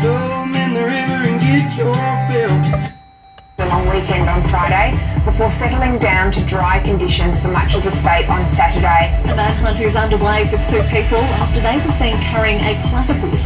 Throw in the river and get your fill. A long weekend on Friday before settling down to dry conditions for much of the state on Saturday. The manhunt is underway for two people after they were seen carrying a platypus